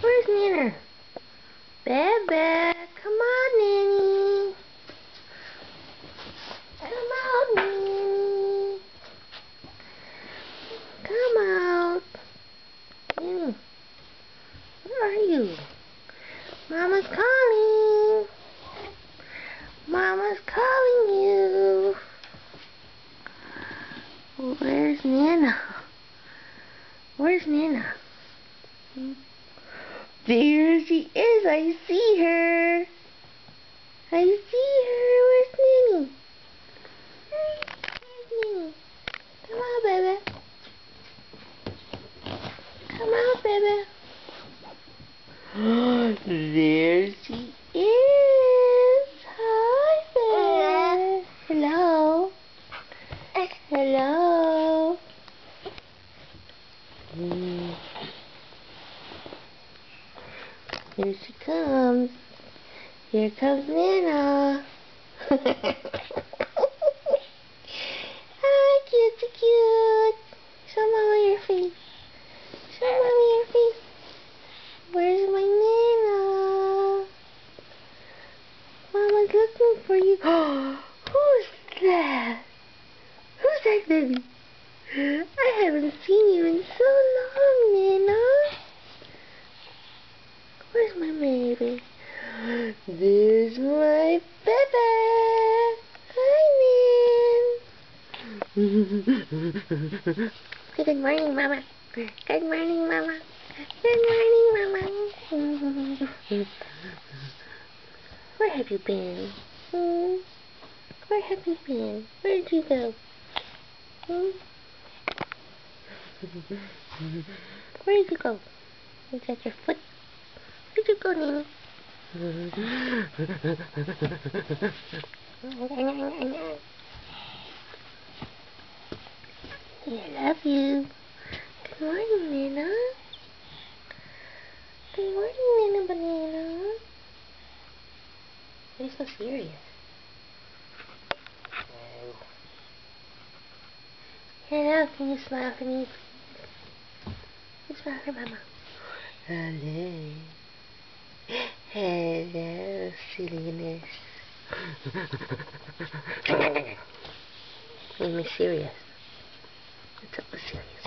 Where's Nana? Bebe, come on, Nanny. Come out, Nanny. Come out. Nanny, where are you? Mama's calling. Mama's calling you. Where's Nana? Where's Nana? There she is. I see her. I see her. Where's Nanny? Where's Nanny? Come on, baby. Come on, baby. there she is. Hi there. Hello. Hello. Mm. Here she comes. Here comes Nana. Hi, cute, cute. Show Mama your face. Show Mama your face. Where's my Nana? Mama's looking for you. Who's that? Who's that baby? I haven't seen you in so long, Nana. Where's my baby? There's my baby. Hi, Nan. Good morning, Mama. Good morning, Mama. Good morning, Mama. Where have you been? Hmm? Where have you been? Where did you go? Hmm? Where did you go? Is that your foot? Where'd you go, Nina? I love you. Good morning, Nina. Good morning, Nina Banana. Why are you so serious? Oh. Hello, can you smile for me, please? You smile for Mama? Hello. Hello, silliness. I'm serious. What's up with serious?